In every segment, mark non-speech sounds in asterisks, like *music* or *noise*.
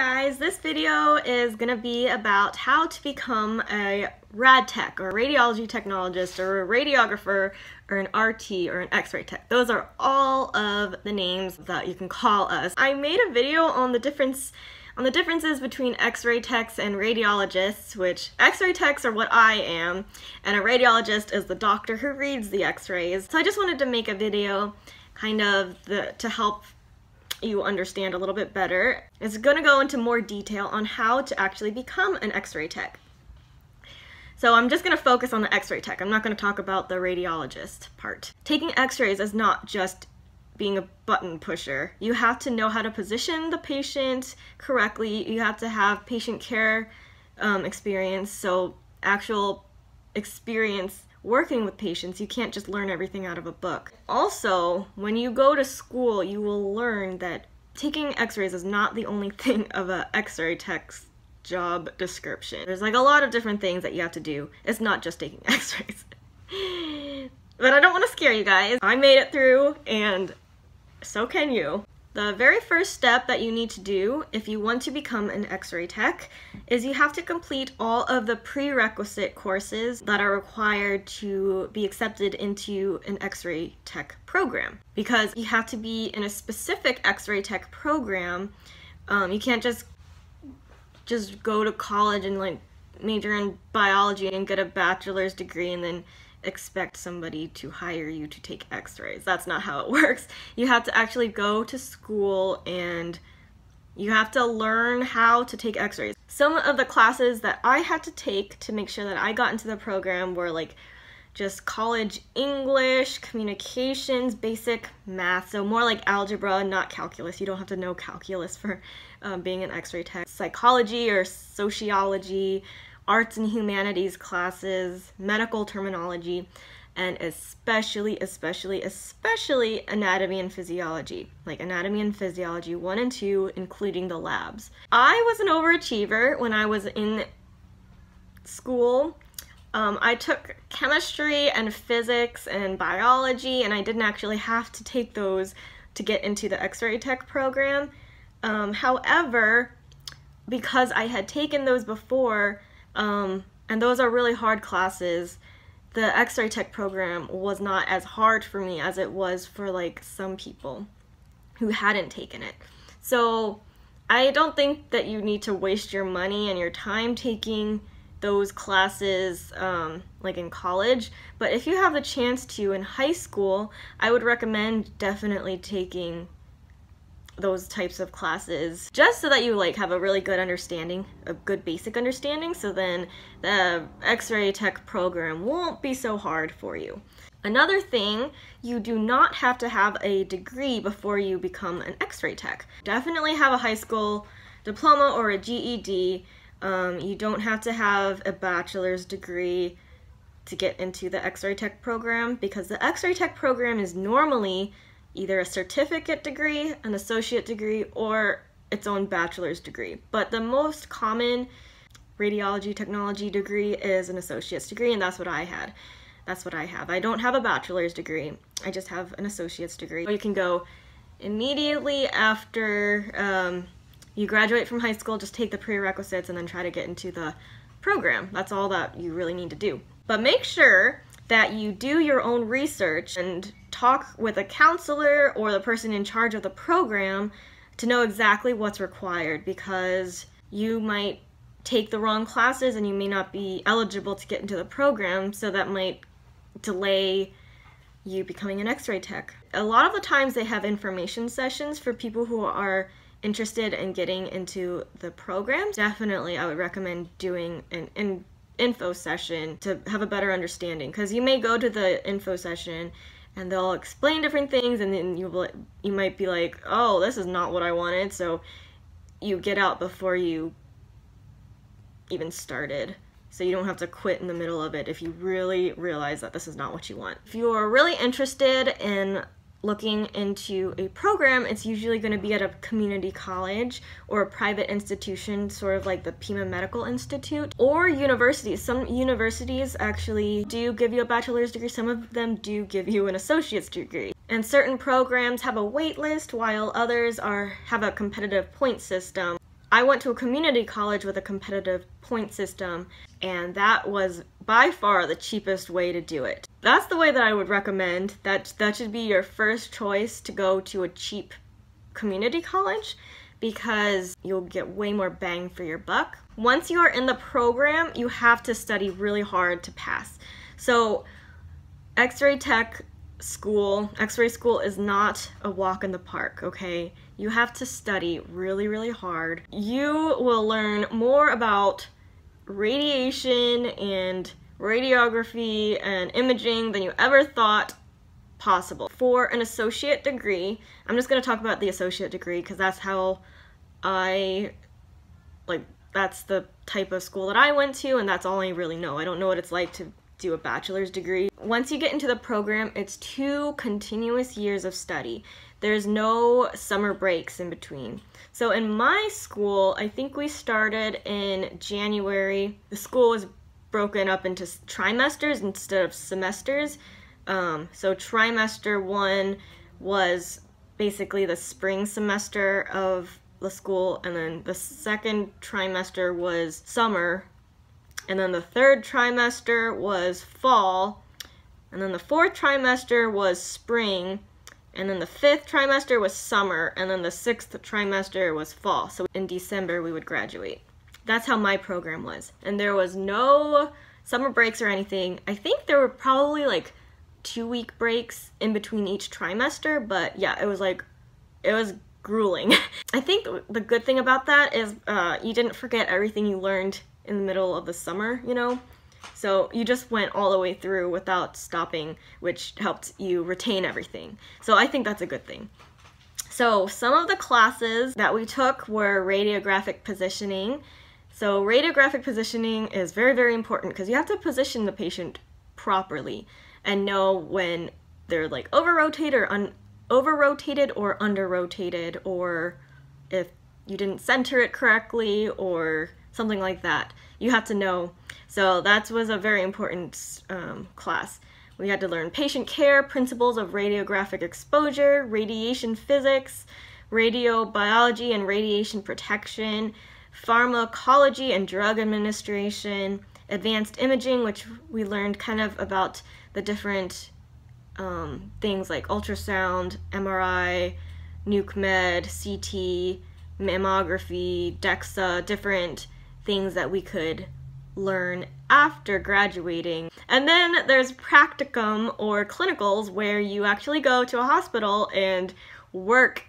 guys, this video is going to be about how to become a rad tech or a radiology technologist or a radiographer or an RT or an x-ray tech. Those are all of the names that you can call us. I made a video on the difference on the differences between x-ray techs and radiologists, which x-ray techs are what I am, and a radiologist is the doctor who reads the x-rays. So I just wanted to make a video kind of the, to help you understand a little bit better. It's going to go into more detail on how to actually become an x-ray tech. So I'm just going to focus on the x-ray tech. I'm not going to talk about the radiologist part. Taking x-rays is not just being a button pusher. You have to know how to position the patient correctly. You have to have patient care um, experience, so actual experience working with patients, you can't just learn everything out of a book. Also, when you go to school, you will learn that taking x-rays is not the only *laughs* thing of a x-ray tech's job description. There's like a lot of different things that you have to do. It's not just taking *laughs* x-rays. but I don't want to scare you guys. I made it through and so can you. The very first step that you need to do if you want to become an x-ray tech is you have to complete all of the prerequisite courses that are required to be accepted into an x-ray tech program. Because you have to be in a specific x-ray tech program, um, you can't just just go to college and like major in biology and get a bachelor's degree and then expect somebody to hire you to take x-rays. That's not how it *laughs* works. You have to actually go to school and you have to learn how to take x-rays. Some of the classes that I had to take to make sure that I got into the program were like just college English, communications, basic math, so more like algebra, not calculus. You don't have to know calculus for um, being an x-ray tech. Psychology or sociology, arts and humanities classes, medical terminology, and especially, especially, especially anatomy and physiology, like anatomy and physiology 1 and 2, including the labs. I was an overachiever when I was in school. Um, I took chemistry and physics and biology, and I didn't actually have to take those to get into the X-ray tech program. Um, however, because I had taken those before, um, and those are really hard classes. The X-ray tech program was not as hard for me as it was for like some people who hadn't taken it. So I don't think that you need to waste your money and your time taking those classes um, like in college but if you have the chance to in high school I would recommend definitely taking those types of classes just so that you like have a really good understanding, a good basic understanding, so then the X-ray tech program won't be so hard for you. Another thing, you do not have to have a degree before you become an X-ray tech. Definitely have a high school diploma or a GED. Um, you don't have to have a bachelor's degree to get into the X-ray tech program because the X-ray tech program is normally either a certificate degree, an associate degree, or its own bachelor's degree. But the most common radiology technology degree is an associate's degree, and that's what I had. That's what I have. I don't have a bachelor's degree, I just have an associate's degree. You can go immediately after um, you graduate from high school, just take the prerequisites and then try to get into the program. That's all that you really need to do. But make sure that you do your own research and talk with a counselor or the person in charge of the program to know exactly what's required because you might take the wrong classes and you may not be eligible to get into the program, so that might delay you becoming an x-ray tech. A lot of the times they have information sessions for people who are interested in getting into the program. Definitely I would recommend doing an, an info session to have a better understanding because you may go to the info session and they'll explain different things and then you will you might be like oh this is not what i wanted. So you get out before you even started. So you don't have to quit in the middle of it if you really realize that this is not what you want. If you are really interested in looking into a program, it's usually going to be at a community college or a private institution, sort of like the Pima Medical Institute, or universities. Some universities actually do give you a bachelor's degree, some of them do give you an associate's degree. And certain programs have a wait list, while others are have a competitive point system. I went to a community college with a competitive point system, and that was by far the cheapest way to do it. That's the way that I would recommend. That that should be your first choice to go to a cheap community college because you'll get way more bang for your buck. Once you are in the program, you have to study really hard to pass. So, X-ray tech school, X-ray school is not a walk in the park, okay? You have to study really, really hard. You will learn more about radiation and radiography and imaging than you ever thought possible. For an associate degree, I'm just going to talk about the associate degree because that's how I like that's the type of school that I went to and that's all I really know. I don't know what it's like to do a bachelor's degree. Once you get into the program, it's two continuous years of study. There's no summer breaks in between. So in my school, I think we started in January. The school was broken up into trimesters instead of semesters. Um, so trimester one was basically the spring semester of the school, and then the second trimester was summer, and then the third trimester was fall, and then the fourth trimester was spring, and then the fifth trimester was summer, and then the sixth trimester was fall. So in December, we would graduate. That's how my program was. And there was no summer breaks or anything. I think there were probably like two week breaks in between each trimester, but yeah, it was like, it was grueling. *laughs* I think the good thing about that is uh, you didn't forget everything you learned in the middle of the summer, you know? So you just went all the way through without stopping, which helped you retain everything. So I think that's a good thing. So some of the classes that we took were radiographic positioning. So radiographic positioning is very, very important because you have to position the patient properly and know when they're like over rotated or un over rotated or under rotated or if you didn't center it correctly or something like that. You have to know. So that was a very important um, class. We had to learn patient care, principles of radiographic exposure, radiation physics, radiobiology and radiation protection, pharmacology and drug administration, advanced imaging, which we learned kind of about the different um, things like ultrasound, MRI, nuke med, CT, mammography, DEXA, different things that we could learn after graduating. And then there's practicum or clinicals where you actually go to a hospital and work.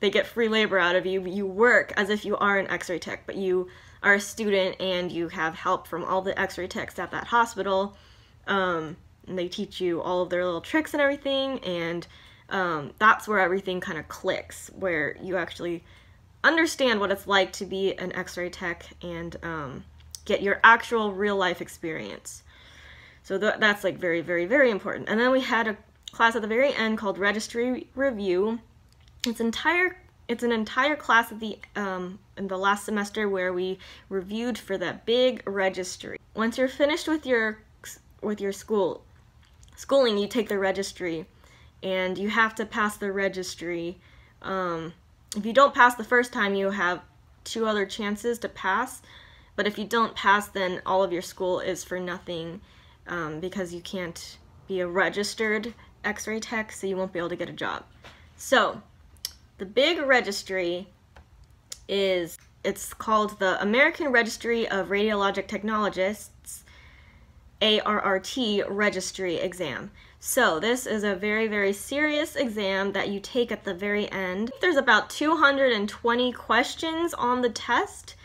They get free labor out of you. You work as if you are an x-ray tech, but you are a student and you have help from all the x-ray techs at that hospital. Um, and they teach you all of their little tricks and everything and um, that's where everything kind of clicks where you actually understand what it's like to be an x-ray tech and um, get your actual real life experience so th that's like very very very important and then we had a class at the very end called registry review it's entire it's an entire class at the um, in the last semester where we reviewed for that big registry once you're finished with your with your school schooling, you take the registry, and you have to pass the registry. Um, if you don't pass the first time, you have two other chances to pass. But if you don't pass, then all of your school is for nothing um, because you can't be a registered x-ray tech, so you won't be able to get a job. So, the big registry is, it's called the American Registry of Radiologic Technologists, ARRT registry exam. So this is a very, very serious exam that you take at the very end. There's about 220 questions on the test,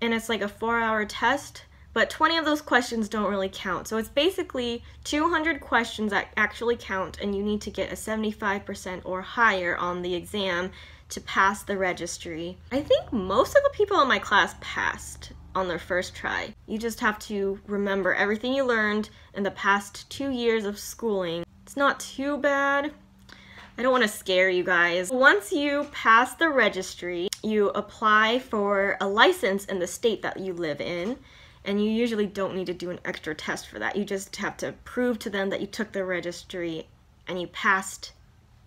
and it's like a four hour test, but 20 of those questions don't really count. So it's basically 200 questions that actually count, and you need to get a 75% or higher on the exam to pass the registry. I think most of the people in my class passed on their first try. You just have to remember everything you learned in the past two years of schooling. It's not too bad. I don't want to scare you guys. Once you pass the registry, you apply for a license in the state that you live in, and you usually don't need to do an extra test for that. You just have to prove to them that you took the registry and you passed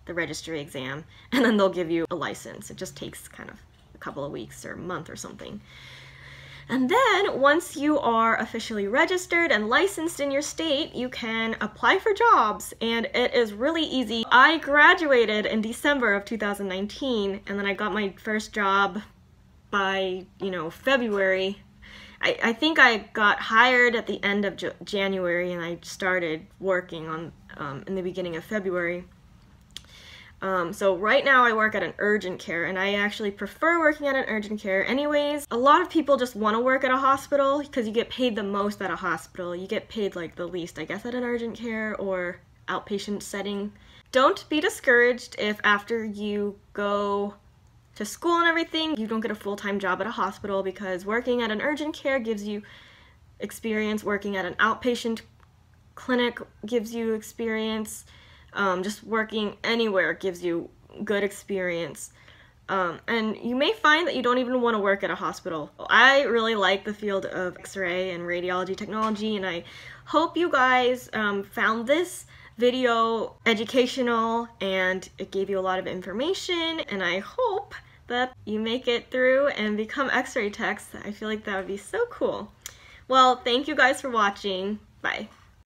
the registry exam, *laughs* and then they'll give you a license. It just takes kind of a couple of weeks or a month or something. And then once you are officially registered and licensed in your state, you can apply for jobs and it is really easy. I graduated in December of 2019 and then I got my first job by, you know, February. I, I think I got hired at the end of January and I started working on um, in the beginning of February. Um, so right now I work at an urgent care and I actually prefer working at an urgent care anyways. A lot of people just want to work at a hospital because you get paid the most at a hospital. You get paid like the least I guess at an urgent care or outpatient setting. Don't be discouraged if after you go to school and everything you don't get a full-time job at a hospital because working at an urgent care gives you experience, working at an outpatient clinic gives you experience um, just working anywhere gives you good experience. Um, and you may find that you don't even want to work at a hospital. I really like the field of x-ray and radiology technology and I hope you guys um, found this video educational and it gave you a lot of information and I hope that you make it through and become x-ray techs. I feel like that would be so cool. Well, thank you guys for watching. Bye.